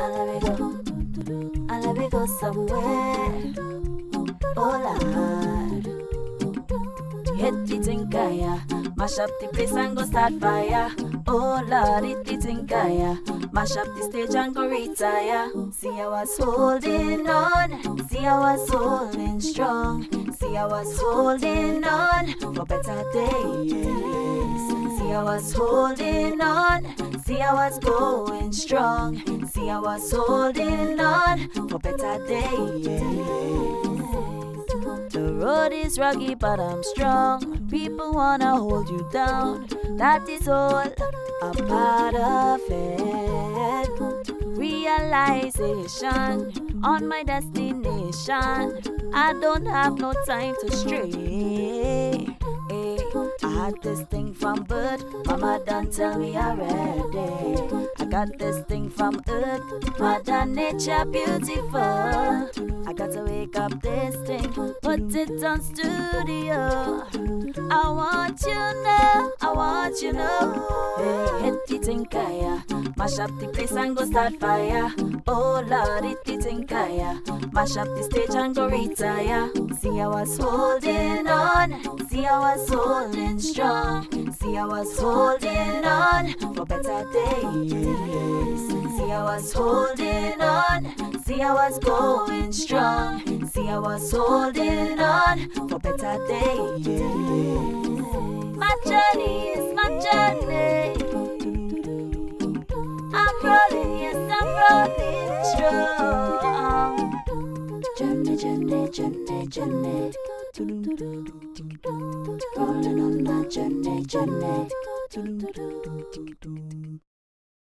go I let it go somewhere. Oh Lord. Hit the tinkaya, mash up the place and go start fire. Oh Lord, hit the tinkaya, mash up the stage and go retire. See I was holding on, see I was holding strong. See I was holding on for better days. See I was holding on, see I was going strong. See I was holding on for better days. The road is rocky, but I'm strong. People wanna hold you down. That is all a part of it. Realization on my destination. I don't have no time to stray. Eh, I had this thing from birth. Mama done tell me already. Got this thing from earth. Mother nature beautiful. I got to wake up this thing, put it on studio. I want you know, I want you know. Hey, hit the tinkaya, mash up the place and go start fire. Oh Lord, hit the tinkaya, mash up the stage and go retire. See I was holding on, see I was holding strong, see I was holding on for better days. See I was holding on, see I was going strong, see I was holding on for better days. My journey is my journey. I'm rolling, yes, I'm rolling strong. Journey, journey, journey, journey. Rolling on my journey, journey.